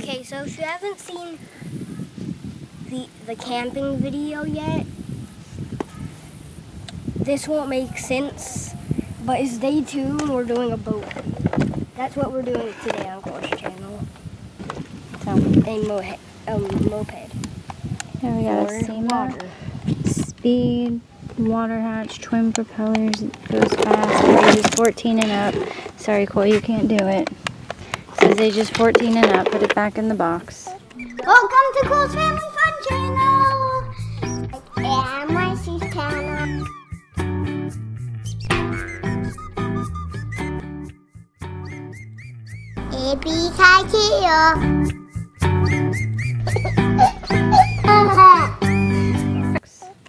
Okay, so if you haven't seen the the camping video yet, this won't make sense. But it's day two and we're doing a boat. That's what we're doing today on Cole's Channel. So, A mo- um, moped. here we got a. Speed, water hatch, twin propellers, it goes fast, ages 14 and up. Sorry, Cole, you can't do it. Says ages 14 and up, put it back in the box. Welcome to Cole's Family Fun Channel. And sis channel.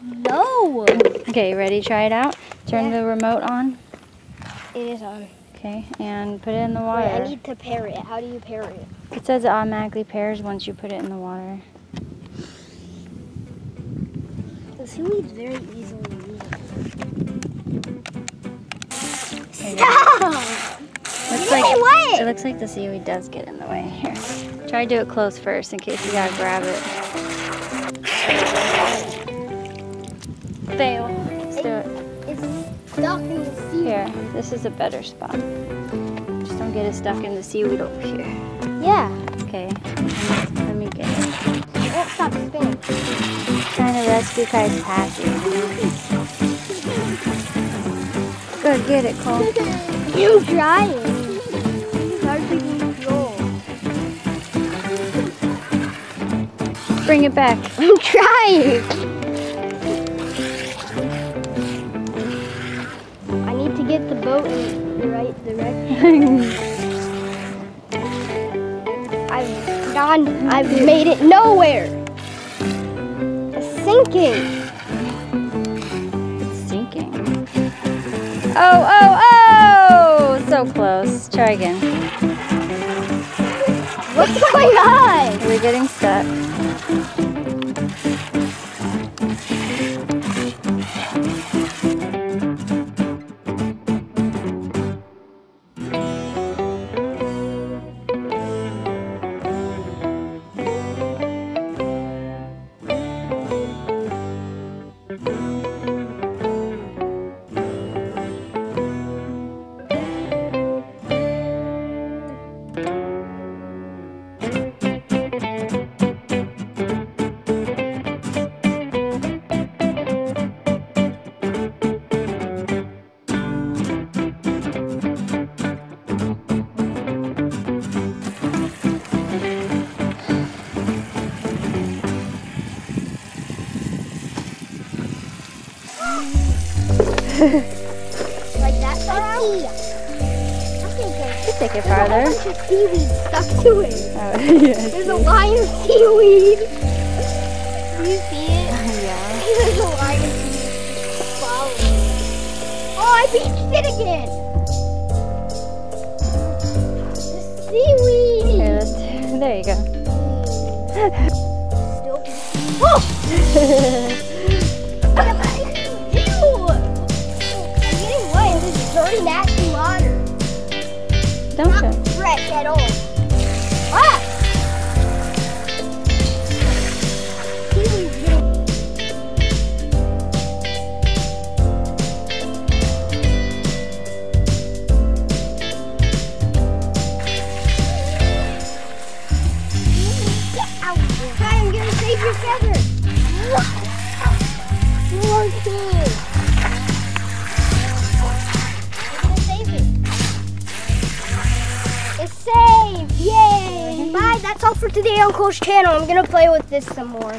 no, Okay, ready? Try it out. Turn the remote on. it is on. Okay, and put it in the Wait, water. I need to pair it. How do you pair it? It says it automatically pairs once you put it in the water. The seaweed's very easily usable. There you go. Stop! Looks like, it looks like the seaweed does get in the way. Here, try to do it close first in case you gotta grab it. Fail. Let's do it. It's stuck in the seaweed. Here, this is a better spot. Just don't get it stuck in the seaweed over here. Yeah, Okay, let me get it. Oh, it won't stop spinning. Trying to rescue Kai's package. Good, get it, Cole. I'm trying. It's hard to control. Bring it back. I'm trying. Get the boat in the right direction. I've gone, I've made it nowhere. It's sinking. It's sinking. Oh, oh, oh! So close. Try again. What's going on? We're getting stuck. Like that far Just take it farther. There's a bunch of seaweed stuck to it. Oh, yes. There's a line of seaweed. Do you see it? Yeah. There's a line of seaweed following. Oh, I beached it again. The seaweed. Here, there you go. Still. Oh! Dirty, nasty water. Don't Not you? fresh at all. Ah! Seaweed's getting Get out of here. Guy, I'm gonna save your feather. That's all for today on Cole's channel. I'm gonna play with this some more.